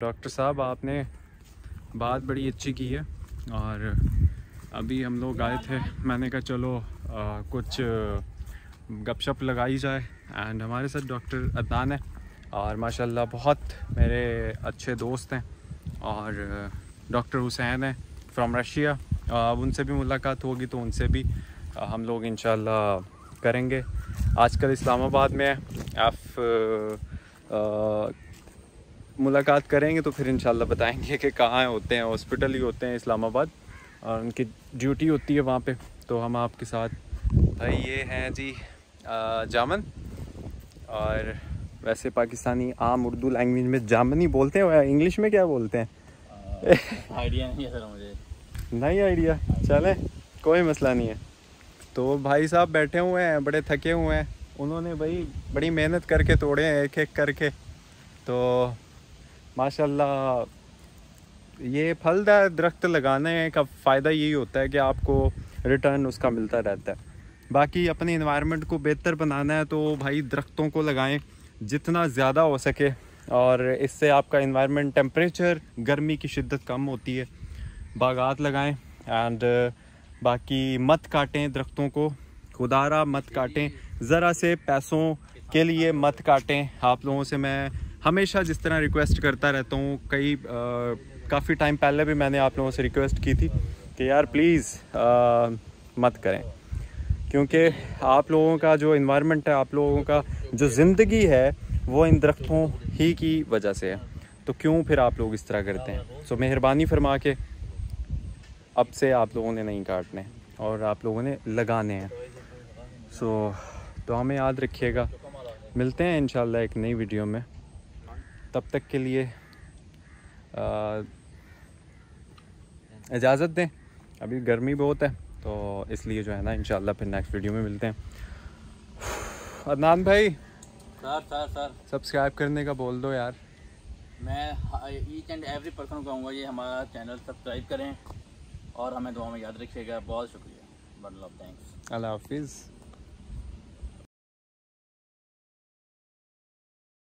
Doctor साहब आपने बात बड़ी अच्छी की है और अभी हम लोग आए थे। मैंने कहा चलो आ, कुछ गपशप लगाई जाए। एंड हमारे साथ डॉक्टर अदनान है और माशाल्लाह बहुत मेरे अच्छे दोस्त हैं और डॉक्टर हुसैन है फ्रॉम रशिया अब उनसे भी मुलाकात होगी तो उनसे भी हम लोग इन करेंगे। आजकल इस्लामाबाद में आप मुलाकात करेंगे तो फिर इंशाल्लाह बताएँगे कि कहाँ होते हैं हॉस्पिटल ही होते हैं इस्लामाबाद। और उनकी ड्यूटी होती है वहाँ पे तो हम आपके साथ। भाई ये हैं जी जामन। और वैसे पाकिस्तानी आम उर्दू लैंग्वेज में जामन ही बोलते हैं इंग्लिश में क्या बोलते हैं? आइडिया नहीं है सर मुझे। नहीं आइडिया चलें कोई मसला नहीं है। तो भाई साहब बैठे हुए हैं बड़े थके हुए हैं। उन्होंने भाई बड़ी मेहनत करके तोड़े हैं एक एक करके। तो माशाल्लाह। ये फलदार दरख्त लगाने का फ़ायदा यही होता है कि आपको रिटर्न उसका मिलता रहता है। बाकी अपने इन्वायरमेंट को बेहतर बनाना है तो भाई दरख्तों को लगाएँ, जितना ज़्यादा हो सके। और इससे आपका इन्वायरमेंट टेम्परेचर गर्मी की शिद्दत कम होती है। बागात लगाएँ एंड बाकी मत काटें दरख्तों को। खुदारा मत काटें। ज़रा से पैसों के लिए मत काटें। आप लोगों से मैं हमेशा जिस तरह रिक्वेस्ट करता रहता हूँ, कई काफ़ी टाइम पहले भी मैंने आप लोगों से रिक्वेस्ट की थी कि यार प्लीज़ मत करें। क्योंकि आप लोगों का जो इन्वायरमेंट है, आप लोगों का जो ज़िंदगी है, वो इन दरख्तों ही की वजह से है। तो क्यों फिर आप लोग इस तरह करते हैं? सो मेहरबानी फरमा के अब से आप लोगों ने नहीं काटने और आप लोगों ने लगाने हैं। सो तो हमें याद रखिएगा। मिलते हैं इन एक नई वीडियो में। तब तक के लिए इजाज़त दें। अभी गर्मी बहुत है तो इसलिए जो है ना इंशाल्लाह फिर नेक्स्ट वीडियो में मिलते हैं। अदनान भाई सर सर सर। सब्सक्राइब करने का बोल दो यार। मैं ईच एंड एवरी पर्सन कहूँगा ये हमारा चैनल सब्सक्राइब करें और हमें दुआ में याद रखिएगा। बहुत शुक्रिया। लव थैंक्स अल्लाह हाफिज़।